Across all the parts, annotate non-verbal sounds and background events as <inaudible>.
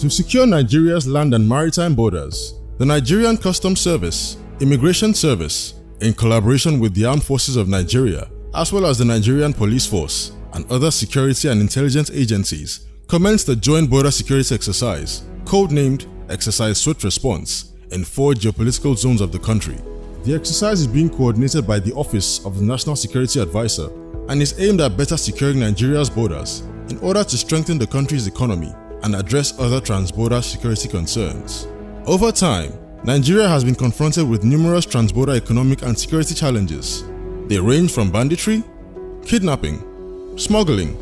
To secure Nigeria's land and maritime borders, the Nigerian Customs Service, Immigration Service, in collaboration with the Armed Forces of Nigeria, as well as the Nigerian Police Force and other security and intelligence agencies, commenced a joint border security exercise, codenamed Exercise Swift Response, in four geopolitical zones of the country. The exercise is being coordinated by the Office of the National Security Advisor and is aimed at better securing Nigeria's borders in order to strengthen the country's economy and address other transborder security concerns. Over time, Nigeria has been confronted with numerous transborder economic and security challenges. They range from banditry, kidnapping, smuggling,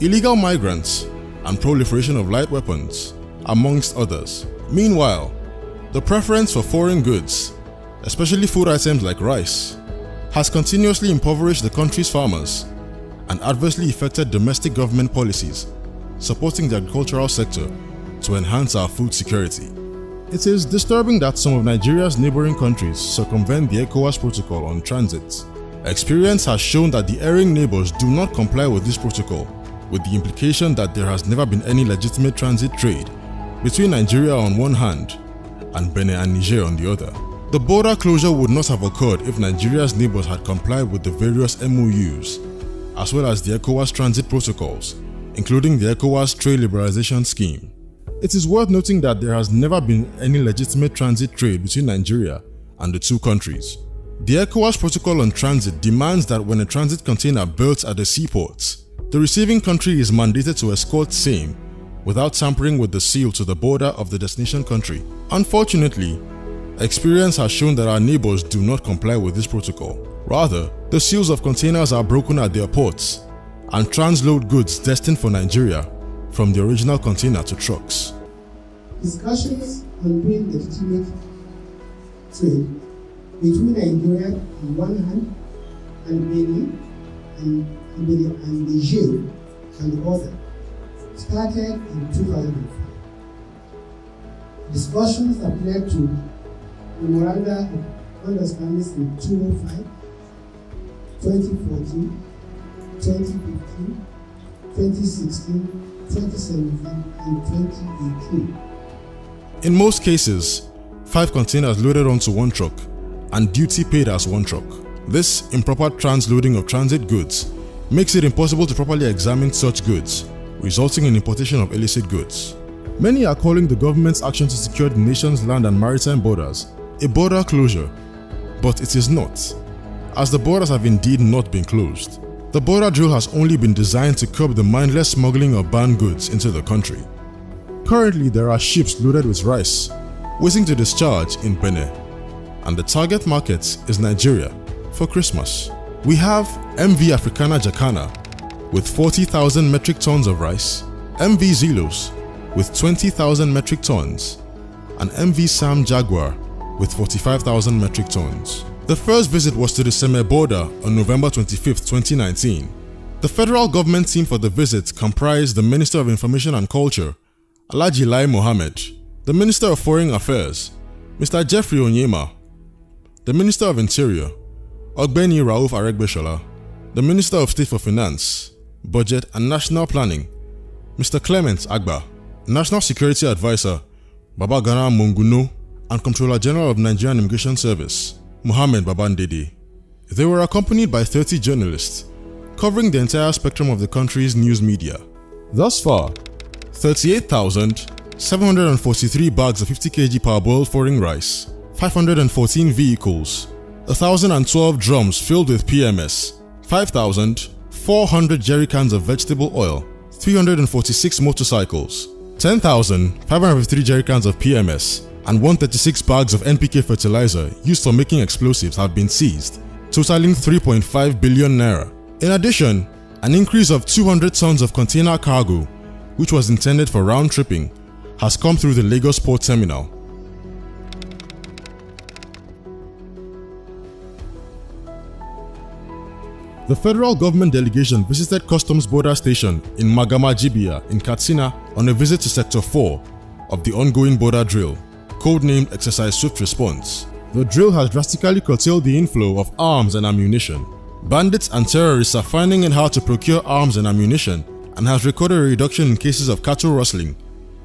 illegal migrants, and proliferation of light weapons, amongst others. Meanwhile, the preference for foreign goods, especially food items like rice, has continuously impoverished the country's farmers and adversely affected domestic government policies supporting the agricultural sector to enhance our food security. It is disturbing that some of Nigeria's neighboring countries circumvent the ECOWAS protocol on transit. Experience has shown that the erring neighbors do not comply with this protocol, with the implication that there has never been any legitimate transit trade between Nigeria on one hand and Benin and Niger on the other. The border closure would not have occurred if Nigeria's neighbors had complied with the various MOUs, as well as the ECOWAS transit protocols, including the ECOWAS Trade Liberalization Scheme. It is worth noting that there has never been any legitimate transit trade between Nigeria and the two countries. The ECOWAS Protocol on Transit demands that when a transit container berths at the seaports, the receiving country is mandated to escort same without tampering with the seal to the border of the destination country. Unfortunately, experience has shown that our neighbors do not comply with this protocol. Rather, the seals of containers are broken at their ports and transload goods destined for Nigeria from the original container to trucks. Discussions on doing legitimate trade between Nigeria on one hand and Benin and, Benin and Niger on the other started in 2005. Discussions have led to memoranda of understandings in 2005, 2014, 2015, 2016, 2017, and 2018. In most cases, five containers loaded onto one truck and duty paid as one truck. This improper transloading of transit goods makes it impossible to properly examine such goods, resulting in importation of illicit goods. Many are calling the government's action to secure the nation's land and maritime borders a border closure, but it is not, as the borders have indeed not been closed. The border drill has only been designed to curb the mindless smuggling of banned goods into the country. Currently, there are ships loaded with rice, waiting to discharge in Benin, and the target market is Nigeria for Christmas. We have MV Africana Jacana with 40,000 metric tons of rice, MV Zelos with 20,000 metric tons, and MV Sam Jaguar with 45,000 metric tons. The first visit was to the Seme border on November 25, 2019. The federal government team for the visit comprised the Minister of Information and Culture, Alhaji Lai Mohammed, the Minister of Foreign Affairs, Mr. Geoffrey Onyeama, the Minister of Interior, Ogbeni Rauf Aregbesola, the Minister of State for Finance, Budget and National Planning, Mr. Clement Agba, National Security Advisor, Babagana Monguno, and Comptroller General of Nigerian Immigration Service, Mohammed Babandede. They were accompanied by 30 journalists, covering the entire spectrum of the country's news media. Thus far, 38,743 bags of 50 kg parboiled foreign rice, 514 vehicles, 1,012 drums filled with PMS, 5,400 jerry cans of vegetable oil, 346 motorcycles, 10,553 jerry cans of PMS, and 136 bags of NPK fertilizer used for making explosives have been seized, totaling 3.5 billion naira. In addition, an increase of 200 tons of container cargo which was intended for round tripping, has come through the Lagos Port Terminal. The federal government delegation visited Customs Border Station in Magama Jibia in Katsina on a visit to Sector 4 of the ongoing border drill, codenamed Exercise Swift Response. The drill has drastically curtailed the inflow of arms and ammunition. Bandits and terrorists are finding it hard to procure arms and ammunition and has recorded a reduction in cases of cattle rustling,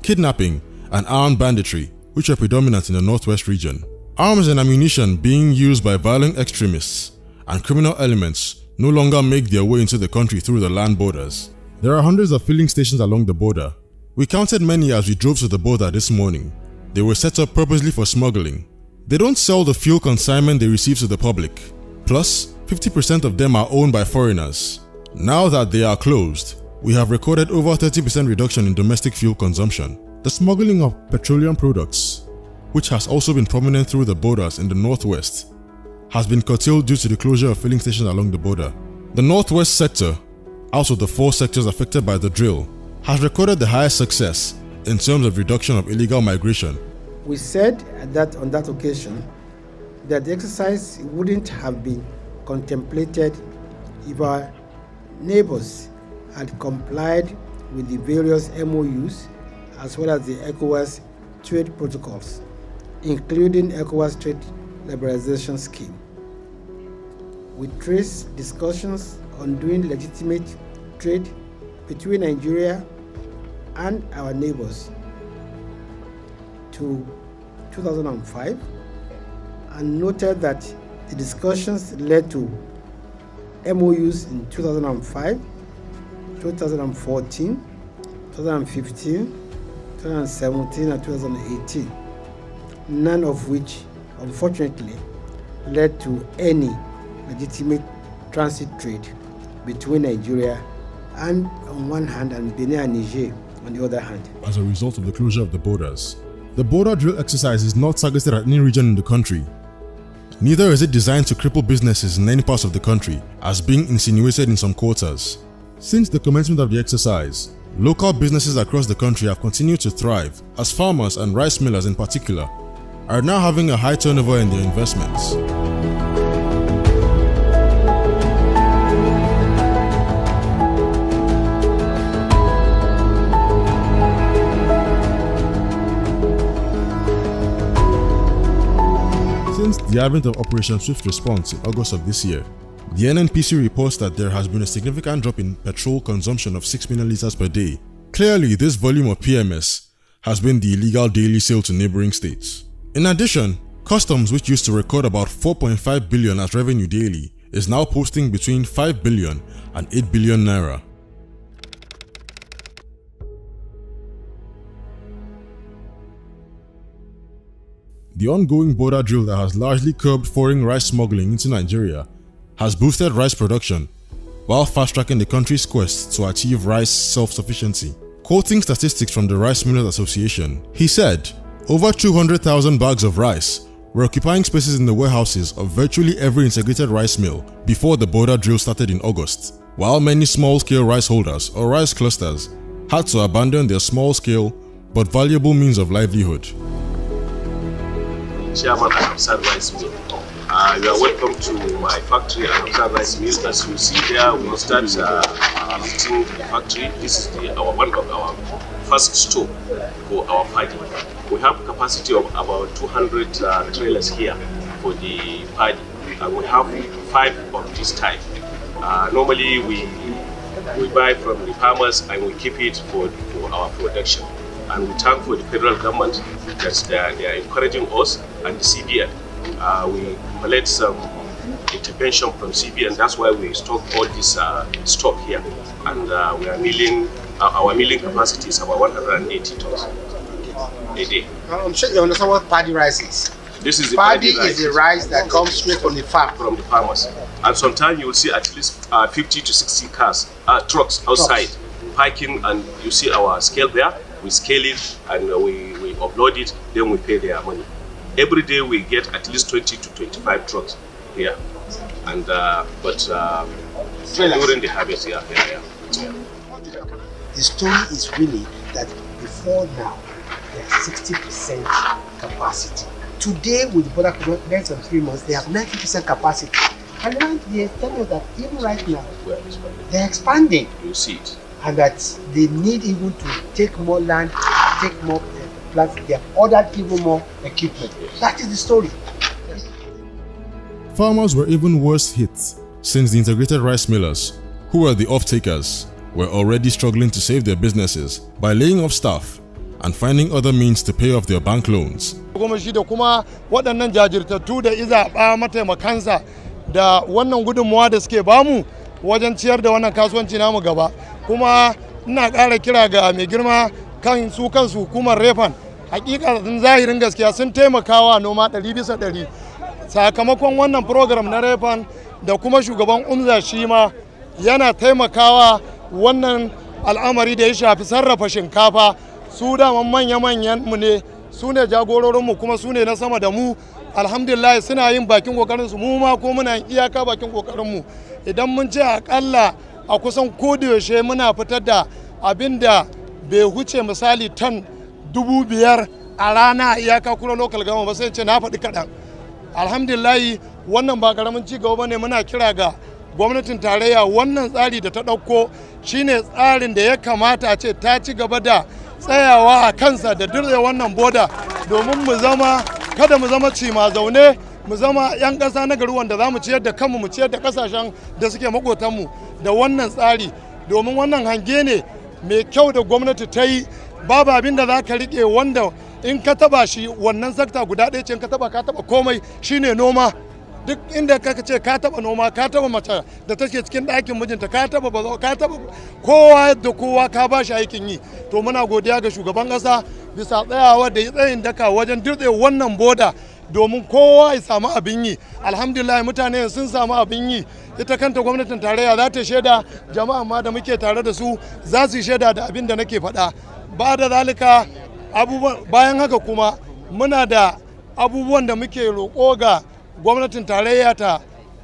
kidnapping, and armed banditry, which are predominant in the northwest region. Arms and ammunition being used by violent extremists and criminal elements no longer make their way into the country through the land borders. There are hundreds of filling stations along the border. We counted many as we drove to the border this morning. They were set up purposely for smuggling. They don't sell the fuel consignment they receive to the public. Plus, 50% of them are owned by foreigners. Now that they are closed, we have recorded over 30% reduction in domestic fuel consumption. The smuggling of petroleum products, which has also been prominent through the borders in the northwest, has been curtailed due to the closure of filling stations along the border. The northwest sector out of the four sectors affected by the drill, has recorded the highest success in terms of reduction of illegal migration. We said that on that occasion that the exercise wouldn't have been contemplated if our neighbors had complied with the various MOUs as well as the ECOWAS trade protocols, including ECOWAS trade liberalization scheme. We trace discussions on doing legitimate trade between Nigeria and our neighbors to 2005 and noted that the discussions led to MOUs in 2005, 2014, 2015, 2017, and 2018, none of which, unfortunately, led to any legitimate transit trade between Nigeria and on one hand and Benin and Niger on the other hand. As a result of the closure of the borders, the border drill exercise is not targeted at any region in the country. Neither is it designed to cripple businesses in any parts of the country, as being insinuated in some quarters. Since the commencement of the exercise, local businesses across the country have continued to thrive, as farmers and rice millers in particular are now having a high turnover in their investments. Since the advent of Operation Swift Response in August of this year, the NNPC reports that there has been a significant drop in petrol consumption of 6 million liters per day. Clearly, this volume of PMS has been the illegal daily sale to neighboring states. In addition, Customs, which used to record about 4.5 billion as revenue daily, is now posting between 5 billion and 8 billion naira. The ongoing border drill that has largely curbed foreign rice smuggling into Nigeria has boosted rice production while fast-tracking the country's quest to achieve rice self-sufficiency. Quoting statistics from the Rice Millers Association, he said, over 200,000 bags of rice were occupying spaces in the warehouses of virtually every integrated rice mill before the border drill started in August, while many small-scale rice holders or rice clusters had to abandon their small-scale but valuable means of livelihood. Chairman Hamsan Rice Mill. Uh, you are welcome to my factory at Hamsan Rice Mill. As you see there, we start uh, visiting the factory. This is the, our one of our first store for our paddy. We have capacity of about 200 uh, trailers here for the paddy, and we have five of this type. Uh, normally, we we buy from the farmers and we keep it for, for our production. And we thank for the federal government that they are, they are encouraging us and the CBN. Uh, we collect some intervention from CBN. That's why we stock all this uh, stock here. And uh, we are milling, uh, our milling capacity is about 180 tons a day. I'm sure you understand what paddy rice is. This is the Paddy paddy is the rice that comes straight from the farm. from the farmers. And sometimes you will see at least uh, 50 to 60 cars, uh, trucks outside parking, and you see our scale there. We scale it and we, we upload it, then we pay their money. Every day we get at least 20 to 25 trucks here. And uh, but um, during the harvest, yeah, yeah, yeah. yeah. The story is really that before now, they are 60% capacity. Today, with border less than three months, they have 90% capacity. And then they tell us that even right now, We are expanding. they're expanding You see it. and that they need even to take more land, take more uh, plants. They have ordered even more equipment. That is the story. Farmers were even worse hit since the integrated rice millers, who were the off-takers, were already struggling to save their businesses by laying off staff and finding other means to pay off their bank loans. kuma shi da kuma waɗannan jajirtattu da izaɓa mataimakansa da wannan gudunmuwa da suke ba mu wajen ciyar da wannan kasuwanci namu gaba kuma ina ƙara kira ga mai girma kan su kansu hukumar refan hakika zahirin gaskiya sun taimakawa noma ɗari bisa ɗari. Sakamakon wannan program na refan da kuma shugaban umza shi ma yana taimakawa wannan al'amari da ya shafi sarrafa shinkafa. Su daman manya-manyan mu ne su ne jagororinmu kuma su ne na sama da mu. Alhamdulillah suna yin bakin kokarinsu mu ma ko muna yin iyaka bakin kokarinmu idan mun ce akalla a kusan yaushe muna fitar da abin da bai huce misali tan dubu biyar a rana iyaka kura lokal gama ba sai ce na faɗi kaɗan. Alhamdulillahi wannan ba ƙaramin ci gaba ne. Muna kira ga gwamnatin tarayya. Wannan tsari da ta ɗauko shine tsarin da ya kamata a ce ta ci gaba da tsayawa a kansa da dirre wannan boda domin mu zama kada mu zama cima zaune mu zama 'yan ƙasa na gari wanda za mu ciyar da kanmu mu ciyar da ƙasashen da suke makotanmu da wannan tsari. Domin wannan hange ne mai kyau da gwamnati ta yi babu abin da za ka riƙe wanda in ka taba shi wannan sakta guda ɗaya ce in ka taba ka taba komai shine noma. Duk inda ka ce ka taba noma ka taba mace da take cikin ɗakin mijinta ka taba bazo ka taba kowa da kowa ka ba shi aikin yi. To muna godiya ga shugaban ƙasa bisa tsayawa da tsayin daka wajen dirtse wannan boda domin kowa ya samu abin yi. Alhamdulillah mutane sun samu abin yi. Ita kanta gwamnatin tarayya za ta shaida jama'a ma da muke tare da su za su shaida da abin da nake faɗa. Ba da zalika bayan haka kuma muna da abubuwan da muke roƙo ga gwamnatin tarayya ta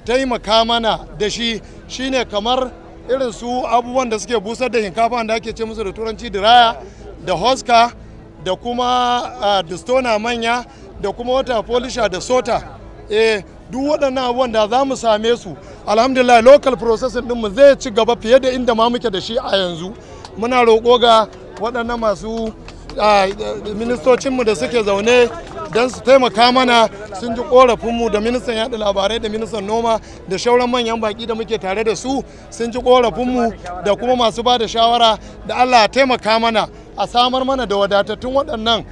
taimaka mana da shi. Shine kamar irin su abubuwan da suke busar da shinkafa da ake ce musu da turanci diraya da hoska da kuma distona manya da kuma wata polisha da sota eh duk waɗannan abubuwan da za mu same su alhamdulillah local processing ɗinmu zai ci gaba fiye da inda ma muke da shi a yanzu. Muna roƙo ga waɗannan masu ministocinmu da suke zaune don su taimaka mana. Sun ji korafinmu da ministan yaɗa labarai da ministan noma da shauran manyan baki da muke tare da su. Sun ji korafinmu da kuma masu ba da shawara da allah taimaka mana a samar mana da wadatattun waɗannan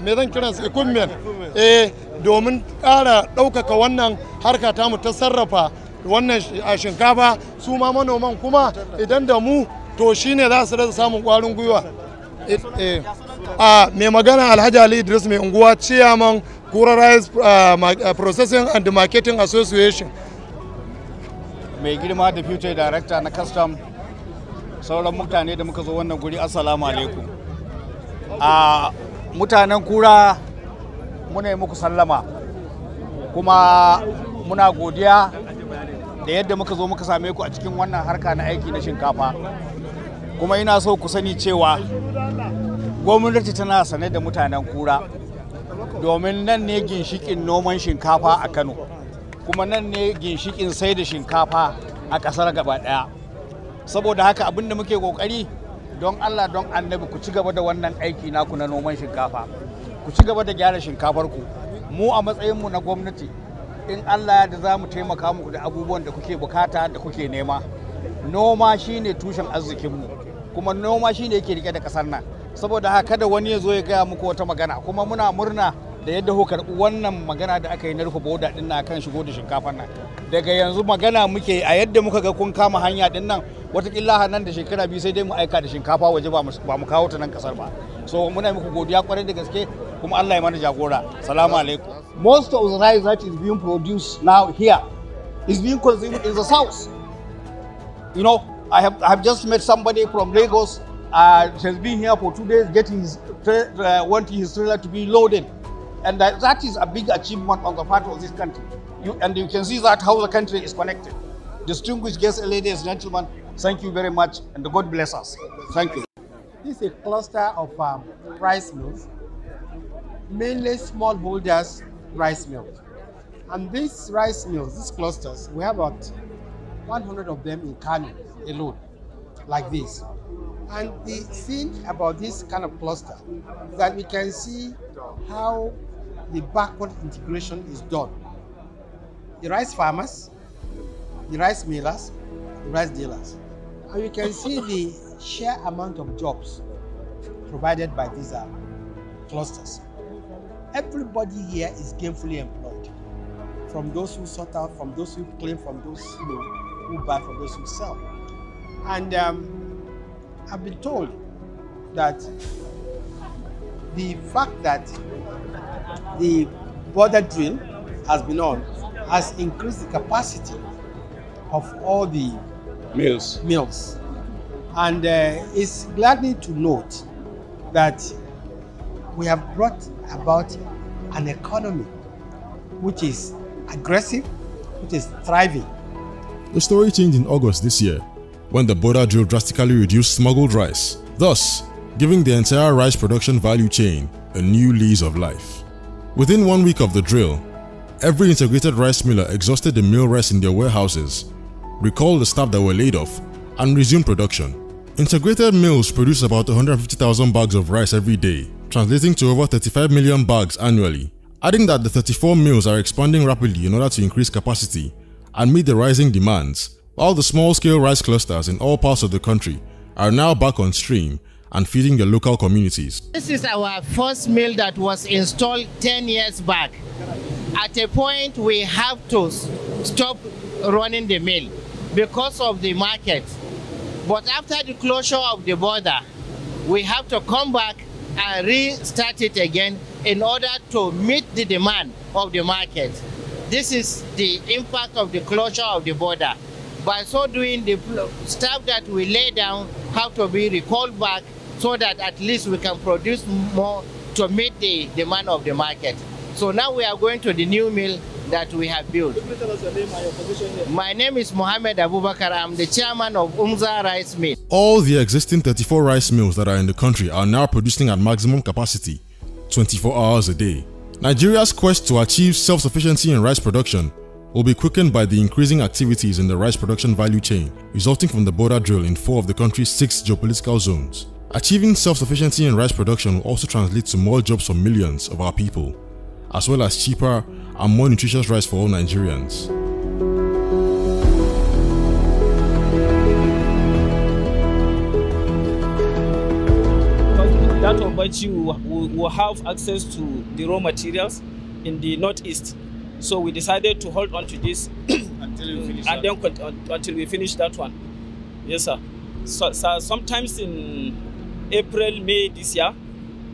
me zan kiransu equipment. Eh domin ƙara ɗaukaka wannan harka tamu ta sarrafa wannan shinkafa. Su ma manoman kuma idan da mu to shine za su rasa samun kwarin gwiwa. A mai magana alhaji ali idris mai unguwa chairman kura rice processing and marketing association. Mai girma da future director na custom sauran mutane da muka zo wannan guri assalamu alaikum. A mutanen kura muna muku sallama. Kuma muna godiya da yadda muka zo muka same ku a cikin wannan harka na aiki na shinkafa. Kuma ina so ku sani cewa gwamnati tana sane da mutanen kura. Domin nan ne ginshikin noman shinkafa a kano. Kuma nan ne ginshikin sai da shinkafa a ƙasar gaba ɗaya. Saboda haka abin da muke ƙoƙari don allah don annabi ku ci gaba da wannan aiki naku na noman shinkafa. Ku ci gaba da gyara shinkafar ku. Mu a matsayinmu na gwamnati in allah da za mu taimaka muku da abubuwan da kuke buƙata da kuke nema. Noma shine tushen arzikinmu kuma noma shine yake riƙe da ƙasar nan. Saboda haka kada wani ya zo ya gaya muku wata magana. Kuma muna murna da yadda ku karɓi wannan magana da aka yi na rufe boda din na kan shigo da shinkafar nan. Daga yanzu magana muke a yadda muka ga kun kama hanya ɗin nan wataƙila nan da shekara biyu sai dai mu aika da shinkafa waje ba mu kawo ta nan ƙasar ba. So muna muku godiya ƙwarai da gaske kuma Allah ya mana jagora. Salamu alaikum. Most of the rice that is being produced now here is being consumed in the south. You know I have, I have just met somebody from Lagos. Uh, has been here for two days getting his uh, wanting his trailer to be loaded. And that, that is a big achievement on the part of this country. You, and you can see that how the country is connected. Distinguished guests ladies and gentlemen thank you very much and God bless us. Thank you. This is a cluster of um, rice mills mainly smallholders rice mills and these rice mills these clusters we have about 100 of them in Kano alone like this. And the thing about this kind of cluster is that we can see how the backward integration is done. The rice farmers the rice millers the rice dealers. And you can see the sheer amount of jobs provided by these uh, clusters. Everybody here is gainfully employed, from those who sort out, from those who claim, from those you know, who buy, from those who sell. And um, I've been told that the fact that the border drill has been on has increased the capacity of all the Mills. mills. And uh, it's gladdening to note that we have brought about an economy which is aggressive, which is thriving. The story changed in August this year when the border drill drastically reduced smuggled rice, thus giving the entire rice production value chain a new lease of life. Within one week of the drill, every integrated rice miller exhausted the mill rice in their warehouses, recalled the staff that were laid off, and resumed production. Integrated mills produce about 150,000 bags of rice every day, translating to over 35 million bags annually. Adding that the 34 mills are expanding rapidly in order to increase capacity and meet the rising demands, while the small-scale rice clusters in all parts of the country are now back on stream and feeding the local communities. This is our first mill that was installed 10 years back. At a point, we have to stop running the mill because of the market. But after the closure of the border, we have to come back and restart it again in order to meet the demand of the market. This is the impact of the closure of the border. By so doing, the staff that we lay down have to be recalled back so that at least we can produce more to meet the demand of the market. So now we are going to the new mill that we have built. My name is Mohammed Abubakar. I'm the chairman of Umza Rice Mill. All the existing 34 rice mills that are in the country are now producing at maximum capacity, 24 hours a day. Nigeria's quest to achieve self-sufficiency in rice production will be quickened by the increasing activities in the rice production value chain resulting from the border drill in four of the country's six geopolitical zones. Achieving self-sufficiency in rice production will also translate to more jobs for millions of our people, as well as cheaper and more nutritious rice for all Nigerians. that of which you will, will have access to the raw materials in the northeast. So we decided to hold on to this <clears throat> Until you finish and that. then con- uh, until we finish that one. Yes, sir. So, so sometimes in April, May this year,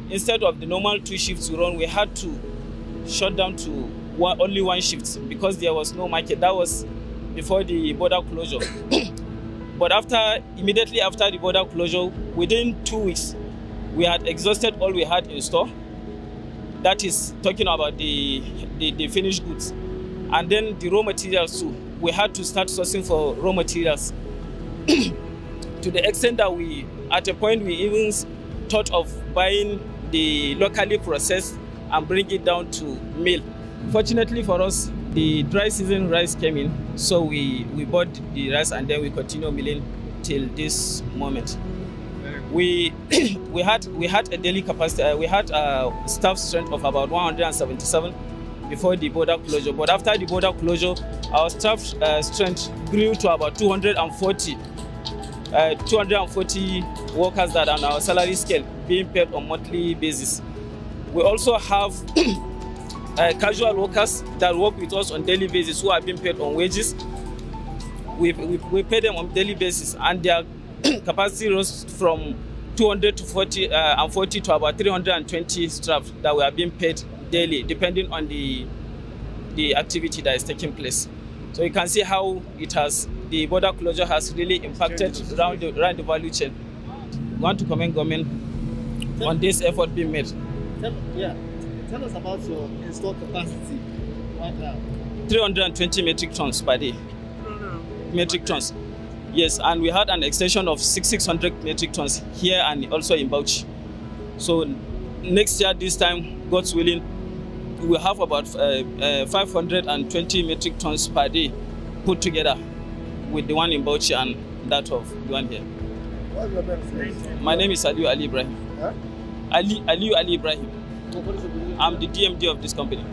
instead of the normal two shifts we run, we had to shut down to one, only one shift because there was no market. That was before the border closure. <coughs> but after immediately after the border closure, within two weeks, we had exhausted all we had in store. That is talking about the, the, the finished goods. And then the raw materials too. We had to start sourcing for raw materials <coughs> to the extent that we, at a point, we even thought of buying the locally processed and bring it down to mill. Fortunately for us, the dry season rice came in, so we, we bought the rice and then we continue milling till this moment. We <coughs> we had we had a daily capacity. Uh, we had a staff strength of about 177 before the border closure. But after the border closure, our staff uh, strength grew to about 240 uh, 240 workers that are on our salary scale being paid on monthly basis. We also have <clears throat> uh, casual workers that work with us on daily basis who are being paid on wages. We, we, we pay them on daily basis and their <clears throat> capacity rose from 200 to 40 uh, and 40 to about 320 staff that we are being paid daily depending on the the activity that is taking place. So you can see how it has the border closure has really impacted around the, around the value chain. We want to commend government on this effort being made. Tell, yeah. Tell us about your installed capacity right now. 320 metric tons per day. Metric tons. Yes, and we had an extension of six- 600 metric tons here and also in Bauchi. So next year, this time, God's willing, we have about uh, uh, 520 metric tons per day put together with the one in Bauchi and that of the one here. What's your name? My name is Aliu Ali Ibrahim. Huh? Ali, Ali, Ali Ibrahim. I'm the DMD of this company.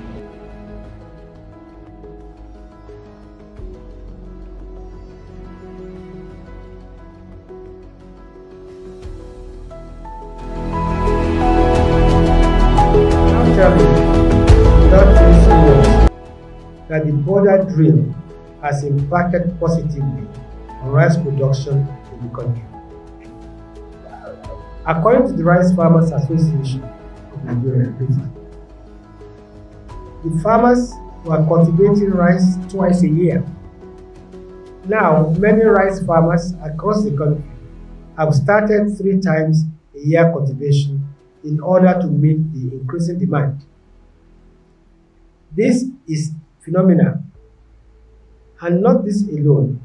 that the border drill has impacted positively on rice production in the country. According to the Rice Farmers Association of Nigeria, the farmers were cultivating rice twice a year. Now, many rice farmers across the country have started three times a year cultivation in order to meet the increasing demand. This is phenomenal, and not this alone.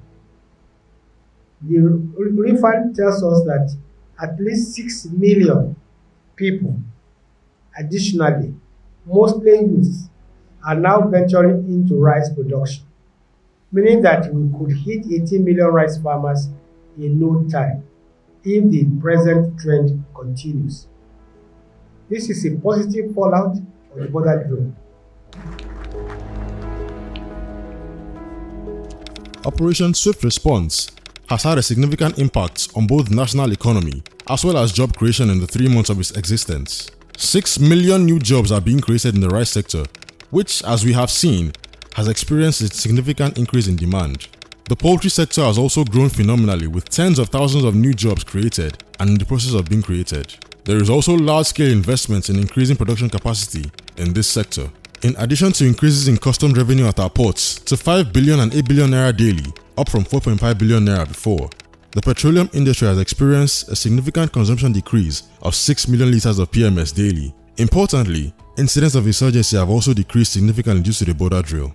The RIFAN tells us that at least 6 million people, additionally, mostly youths, are now venturing into rice production, meaning that we could hit 18 million rice farmers in no time if the present trend continues. This is a positive fallout of the border drill. Operation Swift Response has had a significant impact on both national economy as well as job creation in the three months of its existence. 6 million new jobs are being created in the rice sector, which, as we have seen, has experienced a significant increase in demand. The poultry sector has also grown phenomenally with tens of thousands of new jobs created and in the process of being created. There is also large-scale investments in increasing production capacity in this sector. In addition to increases in customs revenue at our ports to 5 billion and 8 billion naira daily, up from 4.5 billion naira before, the petroleum industry has experienced a significant consumption decrease of 6 million litres of PMS daily. Importantly, incidents of insurgency have also decreased significantly due to the border drill.